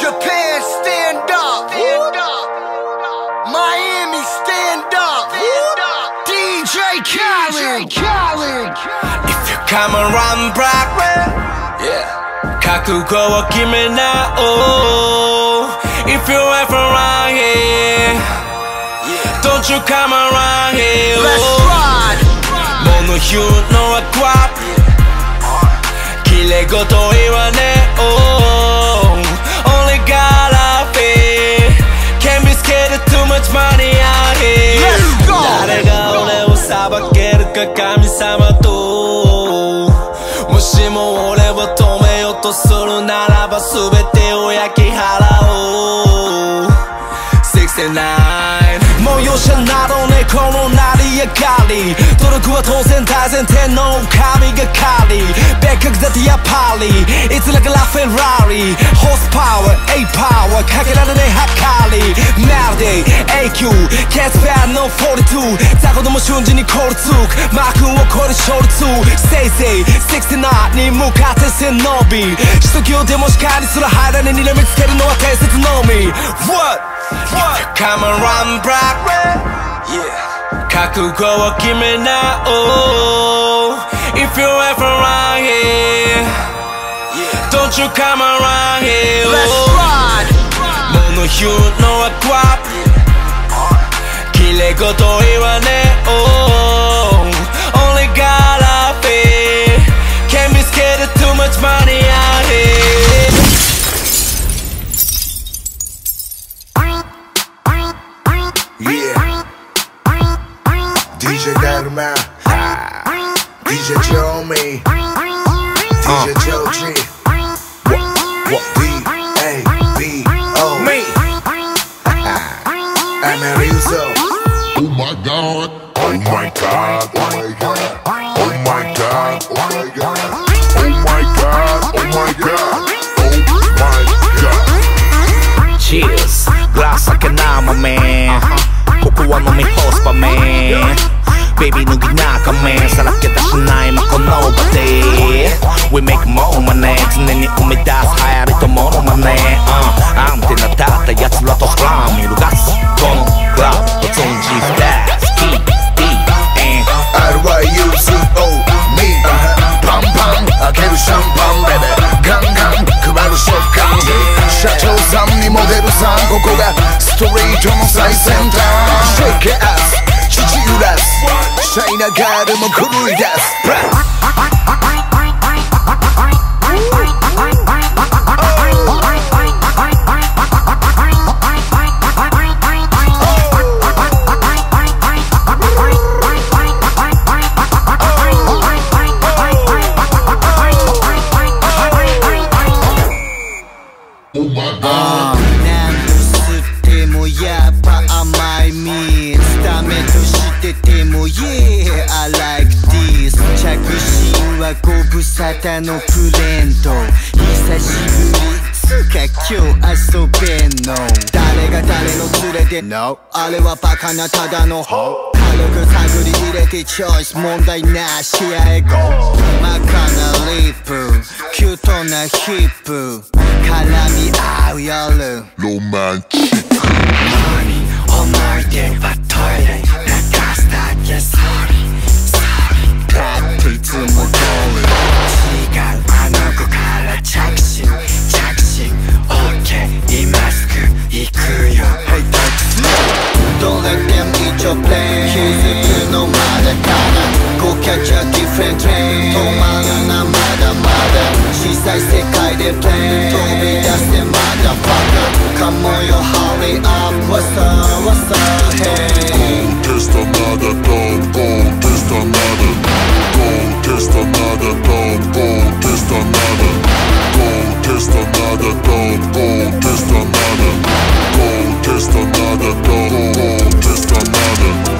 Japan, stand up. Stand up. Miami, stand up. Stand up. DJ Khaled. If you come around black, yeah. Kakugo wa kime na. If you ever around here, yeah. don't you come around here. Let's ride. Mono you know a crap. 綺麗事言わねえ、oh much money out here Let's go! 誰が俺を裁けるか神様と。もしも俺を止めようとするならば全てを焼き払おう。69もう容赦などねこの成り上がり。努力は当然大前提の神がかり別格だってやっぱりいつらがラフェラーリホースパワー A パワーかけられねえはかりまるで AQ ケツペアの42雑魚ども瞬時に凍りつくマークを超える勝率 Stay say 69に向かって背伸び首都でも視界にすら入らねえにらみつけるのは定説のみ What? What? Come and run back Yeah 覚悟を決めなお If you ever run here don't you come around here. Oh. Let's ride. 너는 휴 only God Can't be scared of too much money out here. Yeah. DJ Dynamite. DJ Jomi. DJ Joji. What? D A B O. Me. Ah. I'm Arizo. Oh my god. Oh my god. Oh my god. Oh my god. Oh my god. ベビー脱ぎ中面さらけ出しないまこの場で。We make more money 常に生み出す流行りとモノマネ、uh、アンテナ立った奴らとスラム揺るがすこのクラブを存じフラスキー D and R-Y-U-Z-O Me パンパン。開けるシャンパンベベガンガン。配る食感。社長さんにモデルさん。ここがストリートの最先端。Shake it ass すシャイナガールも狂い出す何度吸ってもやっぱ甘いミスダメとしてても Yeah I like this. 着信はご無沙汰のプレント。久しぶりつか今日遊べんの。誰が誰の連れで？No. あれはバカなただの。軽く探り入れてチョイス。問題なし合え Go 真っ赤なリップ。キュートなヒップ。絡み合う夜。Romantic. 思 another. Go test another dog. Go test another. Go test another dog. Go test another.